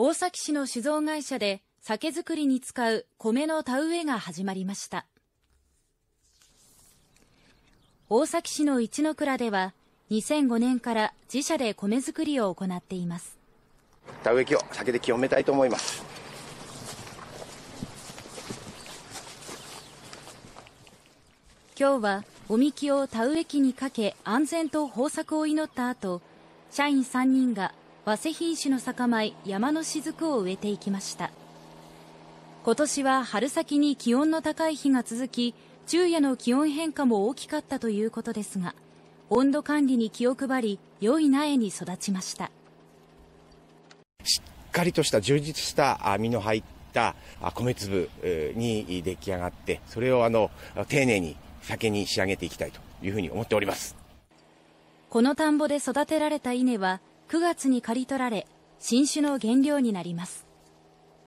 大崎市の酒造会社で酒造りに使う米の田植えが始まりました。大崎市の一の蔵では2005年から自社で米作りを行っています。田植え機を酒で清めたいと思います。今日はおみきを田植え機にかけ安全と豊作を祈った後社員3人が早生品種の酒米山の雫を植えていきました。今年は春先に気温の高い日が続き昼夜の気温変化も大きかったということですが温度管理に気を配り良い苗に育ちました。しっかりとした充実した実の入った米粒に出来上がってそれをあの丁寧に酒に仕上げていきたいというふうに思っております。この田んぼで育てられた稲は9月に刈り取られ新種の原料になります。